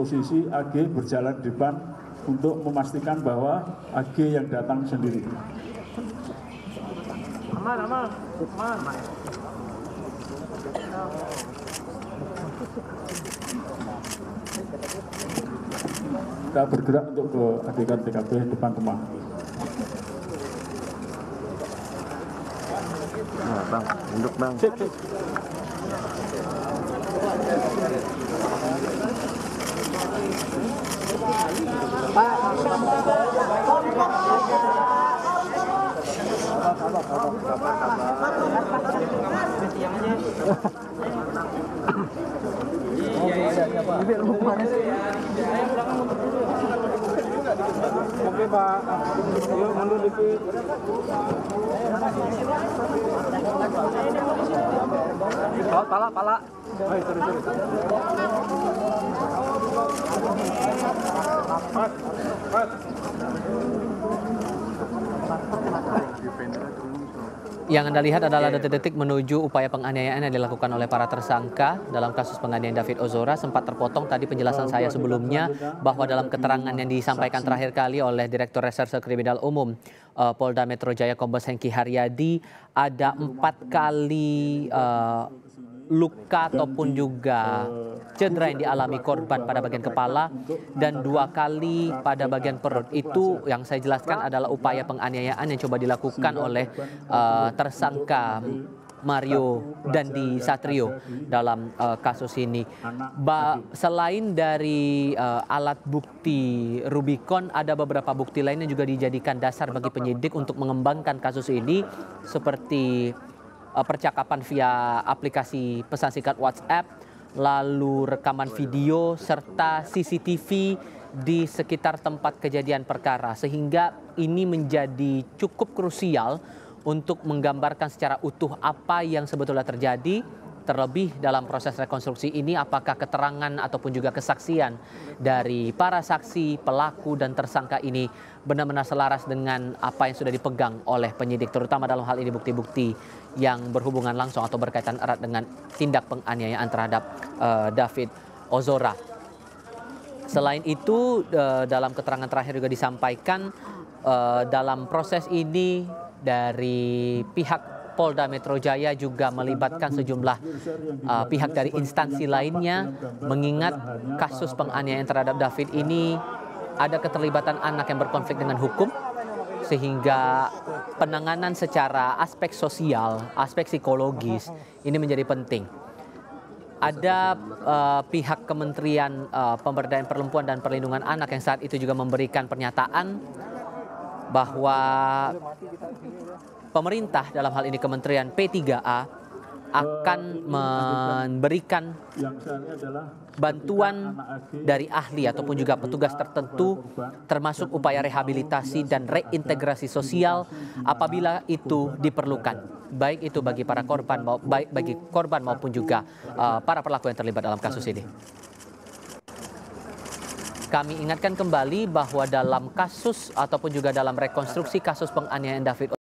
posisi AG berjalan di depan untuk memastikan bahwa AG yang datang sendiri. Aman, aman, aman. Kita bergerak untuk ke adegan TKP depan rumah. Nah, bang, duduk bang. Oke Pak, yuk mundur dikit. Pala, pala, pala. Ayo, sorry, sorry. Mas, mas. Yang Anda lihat adalah detik-detik menuju upaya penganiayaan yang dilakukan oleh para tersangka dalam kasus penganiayaan David Ozora. Sempat terpotong tadi penjelasan saya sebelumnya bahwa dalam keterangan yang disampaikan terakhir kali oleh Direktur Reserse Kriminal Umum uh, Polda Metro Jaya Kombes Hengki Haryadi ada empat kali uh, luka ataupun juga cedera yang dialami korban pada bagian kepala dan dua kali pada bagian perut. Itu yang saya jelaskan adalah upaya penganiayaan yang coba dilakukan oleh uh, tersangka Mario dan di Satrio dalam uh, kasus ini. Ba selain dari uh, alat bukti Rubicon, ada beberapa bukti lain yang juga dijadikan dasar bagi penyidik untuk mengembangkan kasus ini seperti uh, percakapan via aplikasi pesan singkat WhatsApp, lalu rekaman video serta CCTV di sekitar tempat kejadian perkara. Sehingga ini menjadi cukup krusial untuk menggambarkan secara utuh apa yang sebetulnya terjadi terlebih dalam proses rekonstruksi ini apakah keterangan ataupun juga kesaksian dari para saksi, pelaku dan tersangka ini benar-benar selaras dengan apa yang sudah dipegang oleh penyidik terutama dalam hal ini bukti-bukti yang berhubungan langsung atau berkaitan erat dengan tindak penganiayaan terhadap uh, David Ozora. Selain itu uh, dalam keterangan terakhir juga disampaikan uh, dalam proses ini dari pihak Polda Metro Jaya juga melibatkan sejumlah uh, pihak dari instansi lainnya mengingat kasus penganiayaan terhadap David ini ada keterlibatan anak yang berkonflik dengan hukum sehingga penanganan secara aspek sosial, aspek psikologis ini menjadi penting. Ada uh, pihak Kementerian uh, Pemberdayaan Perempuan dan Perlindungan Anak yang saat itu juga memberikan pernyataan bahwa pemerintah dalam hal ini Kementerian P3A akan memberikan bantuan dari ahli ataupun juga petugas tertentu termasuk upaya rehabilitasi dan reintegrasi sosial apabila itu diperlukan baik itu bagi para korban baik bagi korban maupun juga uh, para pelaku yang terlibat dalam kasus ini. Kami ingatkan kembali bahwa dalam kasus ataupun juga dalam rekonstruksi kasus penganiayaan David